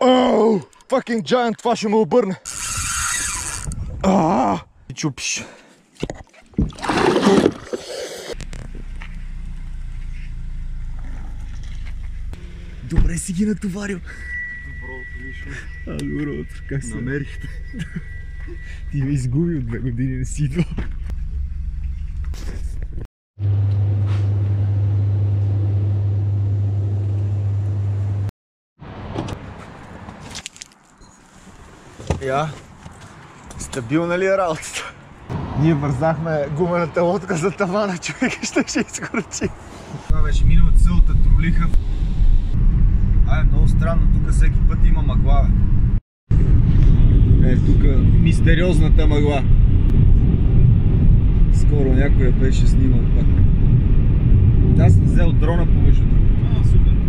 Оу! Fucking giant, това ще ме обърне. Ааа! И чупиш. Добре си ги натоварил. Добро, лично. А, добро утро, как се? Намерихте. Ти ме изгуби от две години, не си идвал. Я, стабилна ли е работата? Ние вързахме гумената лодка за тавана, човек ще ще изкорчи. Това беше миналата сълта тролиха. А, е много странно, тук всеки път има мъгла. Е, тук мистериозната мъгла. Скоро някой я беше снимал пак. Аз съм взел дрона помежду другото. А, супер.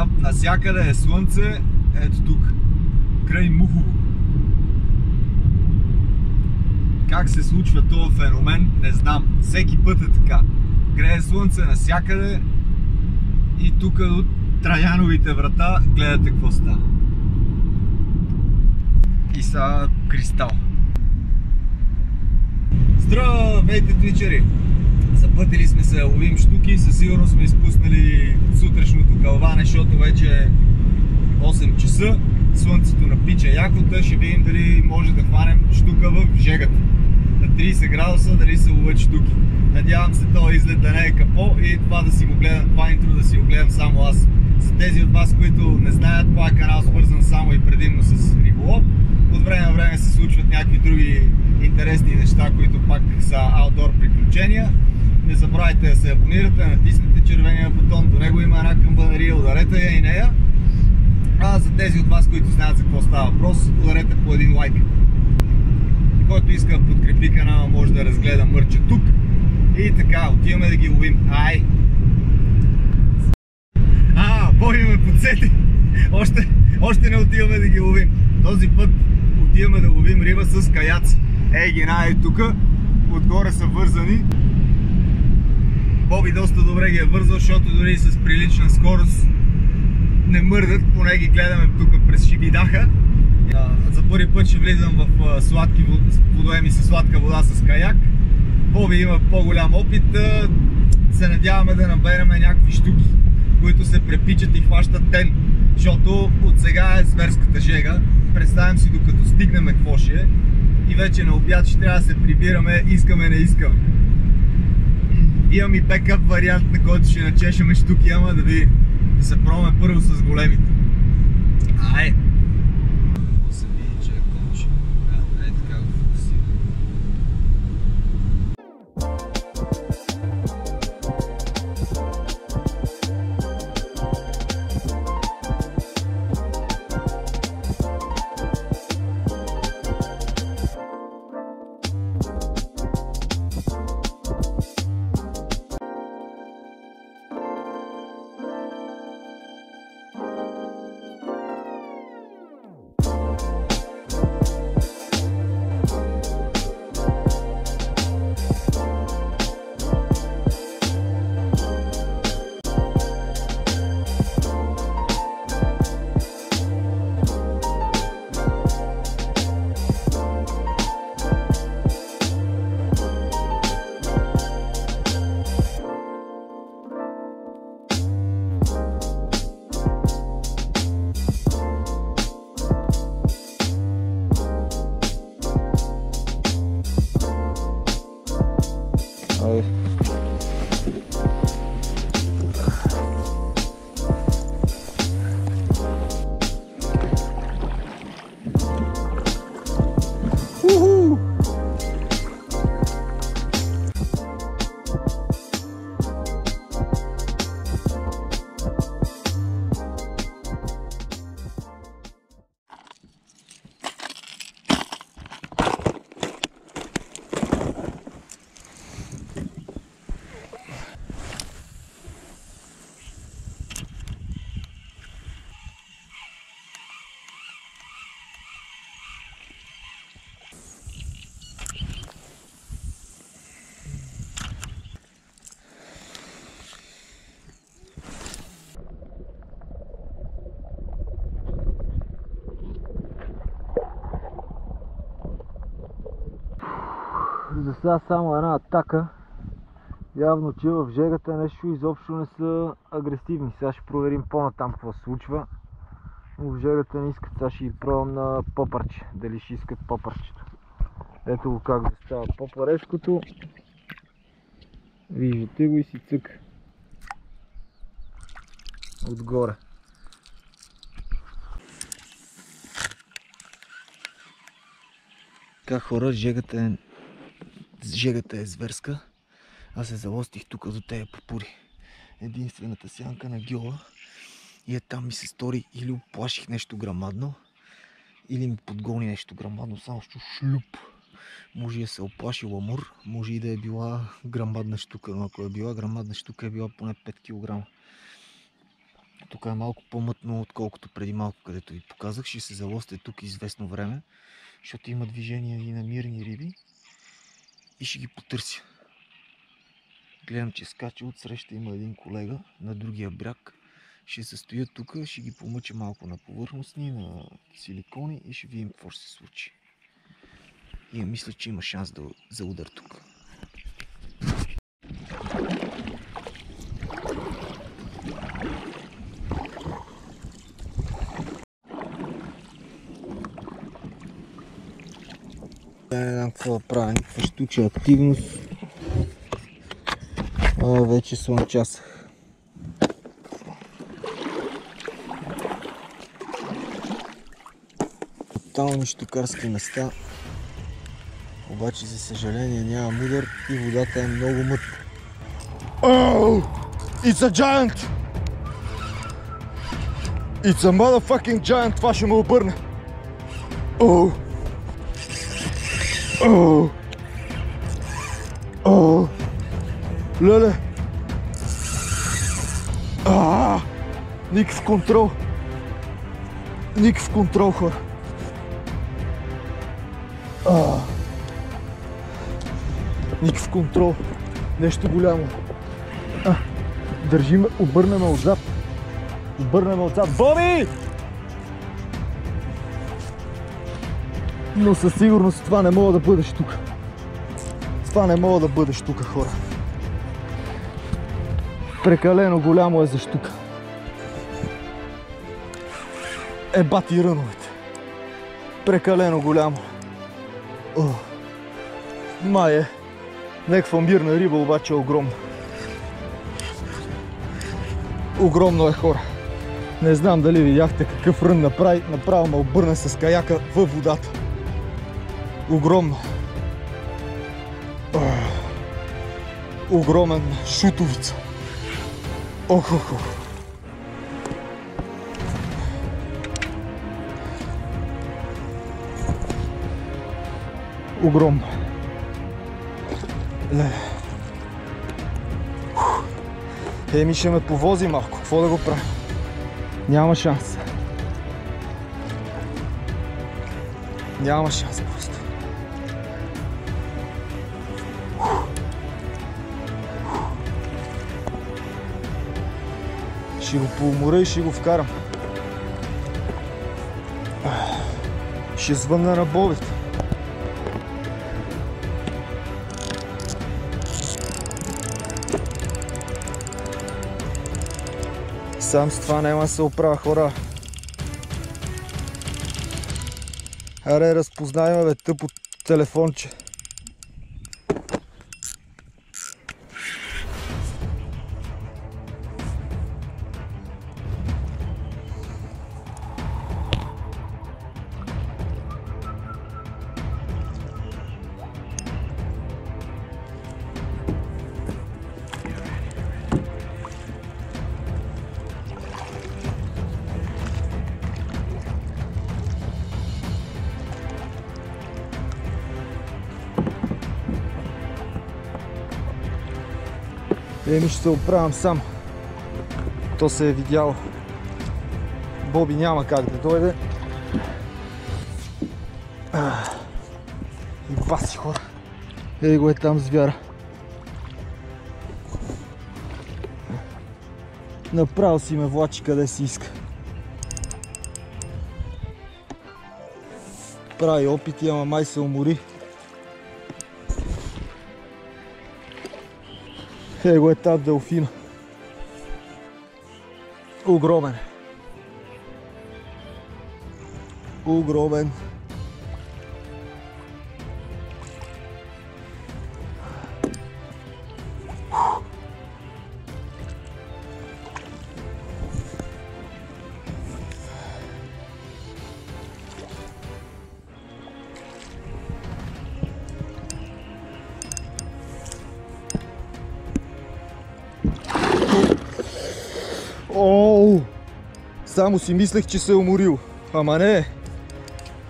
А насякъде е слънце, ето тук, край Мухово. Как се случва този феномен, не знам. Всеки път е така. Грее слънце насякъде и тук от Траяновите врата гледате какво става. И са кристал. Здравейте, твичери! Запътили сме се да ловим штуки, със сигурност сме изпуснали сутрешното кълване, защото вече е 8 часа. Слънцето напича якота, ще видим дали може да хванем штука в жегата. На 30 градуса дали се ловят штуки. Надявам се този излет да не е капо и това да си го гледам, това интро да си го гледам само аз. За тези от вас, които не знаят, това е канал свързан само и предимно с риболов. От време на време се случват някакви други интересни неща, които пак са аутдор приключения. Не забравяйте да се абонирате, натиснете червения бутон, до него има една камбанария, ударете я и нея. А за тези от вас, които знаят за какво става въпрос, ударете по един лайк. Който иска да подкрепи канала, може да разгледа мърча тук. И така, отиваме да ги ловим. Ай! А, Боби ме подсети! Още, още не отиваме да ги ловим. Този път отиваме да ловим риба с каяци. Ей ги най тук, отгоре са вързани. Боби доста добре ги е вързал, защото дори с прилична скорост не мърдат, поне ги гледаме тук през шибидаха. За първи път ще влизам в сладки водоеми с сладка вода с каяк. Боби има по-голям опит. Се надяваме да наберем някакви штуки, които се препичат и хващат тен. Защото от сега е зверската жега. Представям си докато стигнем какво ще е. И вече на обяд ще трябва да се прибираме, искаме, не искаме. Имам и бекъп вариант, на който ще начешаме штуки, ама да видим. Да се пробваме първо с големите. Ай! Bye. За сега само една атака. Явно, че в жегата нещо изобщо не са агресивни. Сега ще проверим по-натам какво се случва. Но в жегата не искат. Сега ще ги пробвам на попарче. Дали ще искат попарчето. Ето го как да става попарешкото. Виждате го и си цък. Отгоре. Така хора, жегата е, жегата е зверска. Аз се залостих тук до тези попури. Единствената сянка на гьола. И е там ми се стори или оплаших нещо грамадно, или ми подгони нещо грамадно, само що шлюп. Може и да се оплаши ламур, може и да е била грамадна штука, но ако е била грамадна штука е била поне 5 кг. Тук е малко по-мътно, отколкото преди малко, където ви показах. Ще се залосте тук известно време, защото има движение и на мирни риби. И ще ги потърся. Гледам, че скача отсреща има един колега на другия бряг. Ще се стоя тук, ще ги помъча малко на повърхностни, на силикони и ще видим какво ще се случи. И мисля, че има шанс да, за удар тук. Не знам какво да правя, никаква штуча активност. А, вече слънчасах. Тотални штукарски места. Обаче, за съжаление, нямам удар и водата е много мътна. Oh! It's a giant! It's a motherfucking giant! Това ще ме обърне! Oh! Oh! Oh! Леле! Ah! Никакъв контрол! Никакъв контрол, хора! Ah! Никакъв контрол. Нещо голямо. А, държи ме, обърна ме отзад. Обърна ме отзад. Боби! Но със сигурност това не мога да бъдеш тук. Това не мога да бъдеш тук, хора. Прекалено голямо е за штука. Е, бати ръновете. Прекалено голямо. О, май е. Някаква мирна риба, обаче е огромна. Огромно е хора. Не знам дали видяхте какъв рън направи. Направо ме обърна с каяка във водата. Огромно. Огромен шутовица. Ох, ох, ох. Огромно. Леле. Еми ще ме повози малко. Какво да го правя? Няма шанс. Няма шанс просто. Ще го поуморя и ще го вкарам. Ще звънна на бобите. Сам с това няма се оправя хора. Аре, разпознай ме, бе, тъпо телефонче. Еми ще се оправям сам. То се е видяло. Боби няма как да дойде. И баси хора. Ей го е там звяра. Направо си ме влачи къде си иска. Прави опити, ама май се умори. Его е тази делфина. Огромен. Огромен. Само си мислех, че се е уморил. Ама не.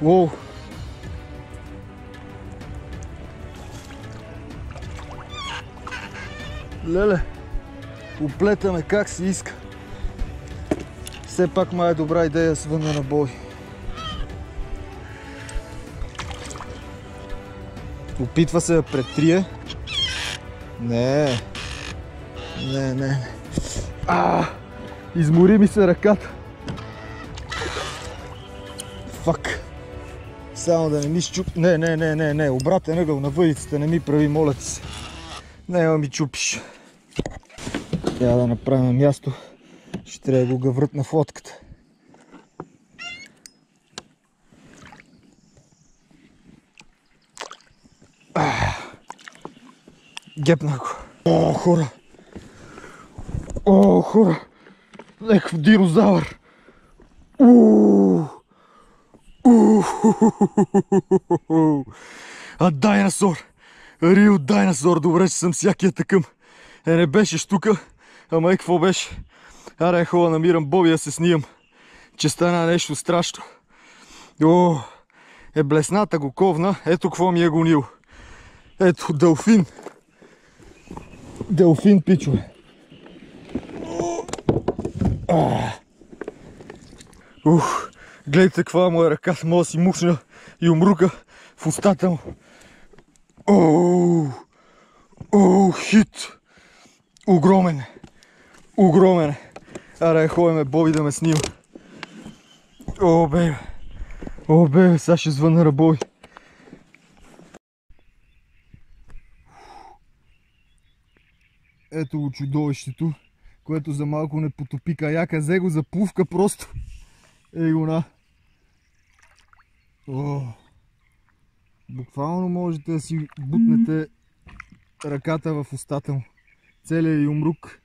Оу! Леле, оплетаме как си иска. Все пак ма е добра идея свънна на бой. Опитва се да претрие. Не. Не, не, не. А! Измори ми се ръката. Фак. Само да не ми щуп... Не, не, не, не, не. Обратен ъгъл на въдицата не ми прави, моля ти се. Няма ми чупиш. Трябва да направим място. Ще трябва да го гъврат на фотката. Гепна го. О, хора! О, хора! Някакъв динозавър! Уу! А дайнасор! Рио дайнасор! Добре, че съм всякия такъм. Е, не беше штука, ама е какво беше? Аре, хубаво намирам Боби да се снимам. Че стана нещо страшно. О, е блесната го ковна. Ето какво ми е гонил. Ето, делфин. Делфин, пичове. Ух, гледайте каква му е ръка, мога да си мушна и умрука в устата му. Оу, оу, хит. Огромен. Огромен. Аре, ходиме Боби да ме снима. О, бебе. О, бебе, сега ще звънна на Боби. Ето го чудовището, което за малко не потопи каяка. Взе го за пувка просто. Ей го на. О, буквално можете да си бутнете ръката в устата му. Целият юмрук.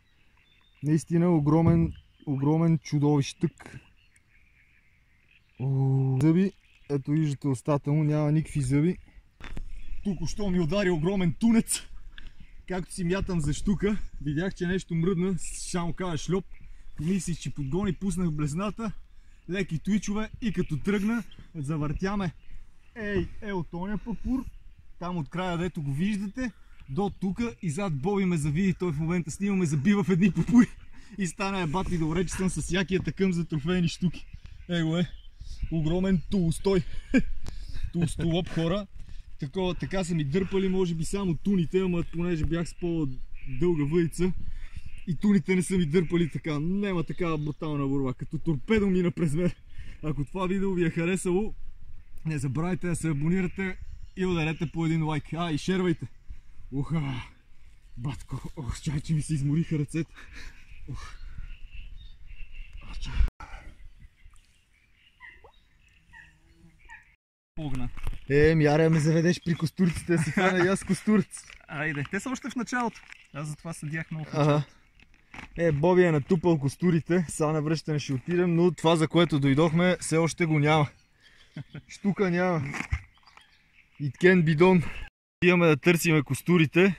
Наистина огромен, огромен чудовищък. О, зъби. Ето виждате устата му, няма никакви зъби. Тук що ми удари огромен тунец. Както си мятам за штука, видях, че нещо мръдна, му кажа шлеп. Помислих, че подгони, пуснах блесната, леки твичове и като тръгна, завъртяме. Ей, е от папур, там от края, дето го виждате, до тука и зад Боби ме завиди, той в момента снима ме забива в едни папури. И стана е бати добре, че съм с всякия такъм за трофейни штуки. Ей го е, огромен тулстой. Тулстолоп хора. Такова, така са ми дърпали, може би само туните, ама понеже бях с по-дълга въйца и туните не са ми дърпали така. Нема такава брутална борба, като торпедо мина през мен. Ако това видео ви е харесало, не забравяйте да се абонирате и ударете по един лайк. А, и шервайте. Уха! Батко, ох, чай, че ми се измориха ръцете. Ух. Погна. Е, ми аре ме заведеш при костурците, да си хвана и аз костурц. Айде, те са още в началото. Аз затова седях много в Ага. Е, Боби е натупал костурите, сега на връщане ще отидем, но това за което дойдохме все още го няма. Штука няма. It can be done. Имаме да търсиме костурите,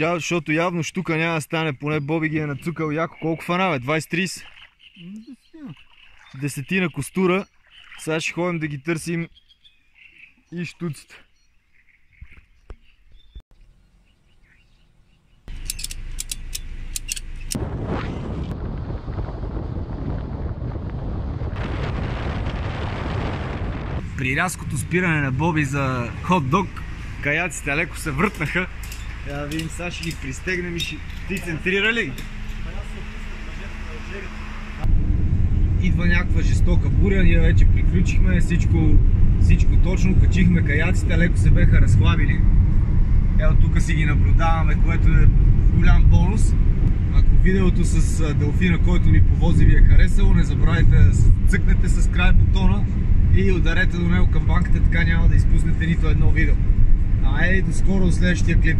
защото явно штука няма да стане, поне Боби ги е нацукал яко. Колко фана бе? 20-30? М, десетина. Десетина костура. Сега ще ходим да ги търсим и штуците. При рязкото спиране на Боби за хот-дог, каяците леко се въртнаха. Да видим, сега ще ги пристегнем и ще... Ти центрира ли? Идва някаква жестока буря, ние вече приключихме, всичко, всичко точно, качихме каяците, леко се беха разхлабили. Ето тук си ги наблюдаваме, което е голям бонус. Ако видеото с делфина, който ни повози ви е харесало, не забравяйте да цъкнете с край бутона и ударете до него камбанката, така няма да изпуснете нито едно видео. Айде, до скоро до следващия клип.